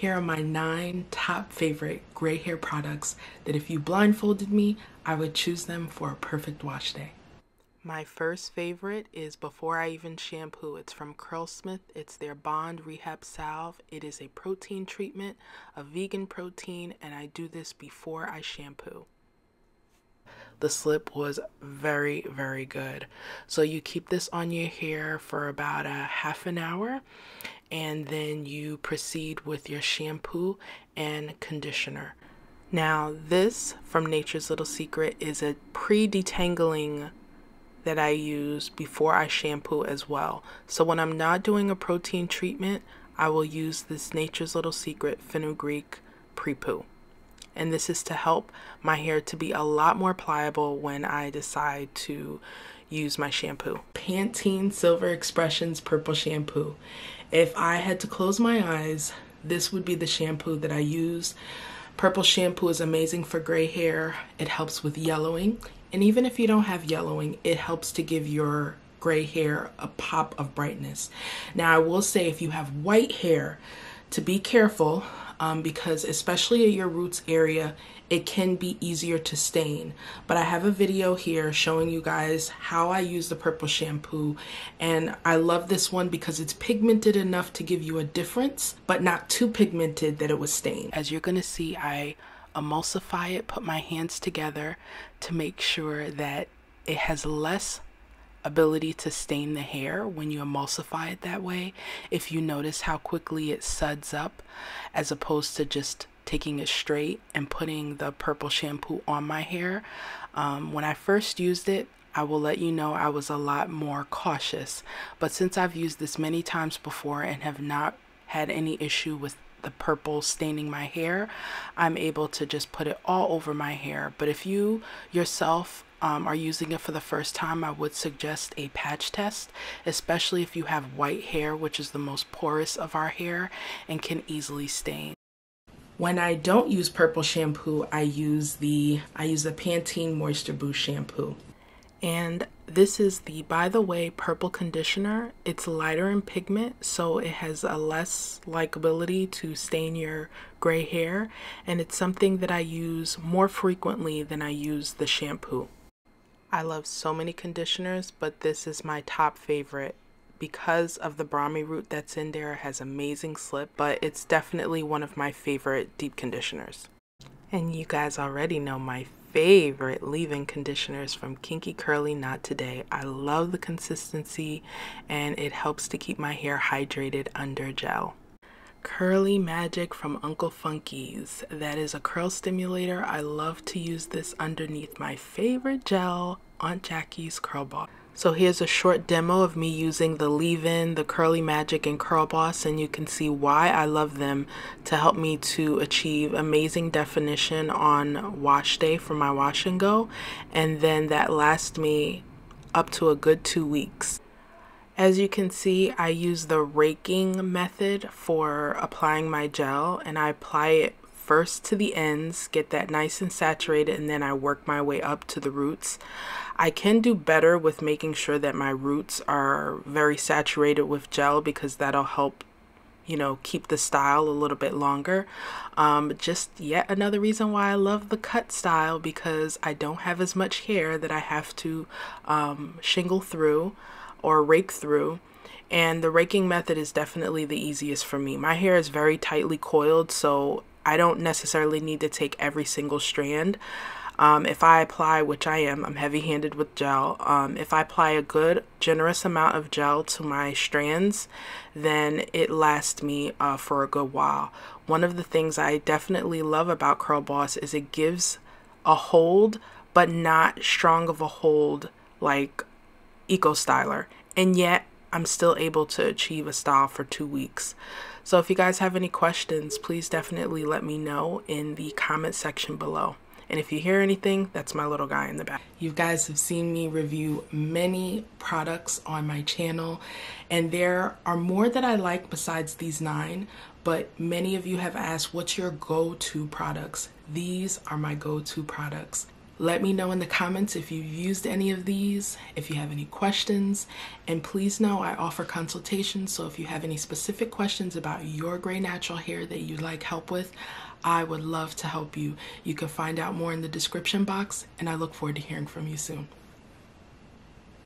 Here are my nine top favorite gray hair products that if you blindfolded me, I would choose them for a perfect wash day. My first favorite is before I even shampoo. It's from Curlsmith. It's their Bond Rehab Salve. It is a protein treatment, a vegan protein, and I do this before I shampoo. The slip was very, very good. So you keep this on your hair for about a half an hour and then you proceed with your shampoo and conditioner. Now, this from Nature's Little Secret is a pre detangling that I use before I shampoo as well. So when I'm not doing a protein treatment, I will use this Nature's Little Secret Fenugreek Pre-Poo. And this is to help my hair to be a lot more pliable when I decide to use my shampoo. Pantene Silver Expressions Purple Shampoo. If I had to close my eyes, this would be the shampoo that I use. Purple shampoo is amazing for gray hair. It helps with yellowing. And even if you don't have yellowing, it helps to give your gray hair a pop of brightness. Now, I will say if you have white hair, to be careful um, because especially at your roots area, it can be easier to stain. But I have a video here showing you guys how I use the purple shampoo. And I love this one because it's pigmented enough to give you a difference, but not too pigmented that it was stained. As you're gonna see, I emulsify it, put my hands together to make sure that it has less ability to stain the hair when you emulsify it that way. If you notice how quickly it suds up as opposed to just taking it straight and putting the purple shampoo on my hair. Um, when I first used it, I will let you know I was a lot more cautious. But since I've used this many times before and have not had any issue with the purple staining my hair, I'm able to just put it all over my hair. But if you yourself um, are using it for the first time, I would suggest a patch test, especially if you have white hair, which is the most porous of our hair and can easily stain. When I don't use purple shampoo, I use the I use the Pantene Moisture Boost shampoo. And this is the By the Way Purple Conditioner. It's lighter in pigment, so it has a less likability to stain your gray hair. And it's something that I use more frequently than I use the shampoo. I love so many conditioners, but this is my top favorite because of the Brahmi root that's in there. It has amazing slip, but it's definitely one of my favorite deep conditioners. And you guys already know my favorite leave-in conditioners from Kinky Curly Knot Today. I love the consistency and it helps to keep my hair hydrated under gel. Curly Magic from Uncle Funky's. That is a curl stimulator. I love to use this underneath my favorite gel, Aunt Jackie's Curl Boss. So here's a short demo of me using the leave-in, the Curly Magic, and Curl Boss, and you can see why I love them to help me to achieve amazing definition on wash day for my wash and go, and then that lasts me up to a good two weeks. As you can see, I use the raking method for applying my gel, and I apply it first to the ends, get that nice and saturated, and then I work my way up to the roots. I can do better with making sure that my roots are very saturated with gel because that'll help you know keep the style a little bit longer um, just yet another reason why I love the cut style because I don't have as much hair that I have to um, shingle through or rake through and the raking method is definitely the easiest for me my hair is very tightly coiled so I don't necessarily need to take every single strand um, if I apply, which I am, I'm heavy handed with gel. Um, if I apply a good, generous amount of gel to my strands, then it lasts me uh, for a good while. One of the things I definitely love about Curl Boss is it gives a hold, but not strong of a hold like Eco Styler. And yet, I'm still able to achieve a style for two weeks. So if you guys have any questions, please definitely let me know in the comment section below. And if you hear anything, that's my little guy in the back. You guys have seen me review many products on my channel, and there are more that I like besides these nine, but many of you have asked, what's your go-to products? These are my go-to products. Let me know in the comments if you've used any of these, if you have any questions, and please know I offer consultations. So if you have any specific questions about your gray natural hair that you'd like help with, I would love to help you. You can find out more in the description box, and I look forward to hearing from you soon.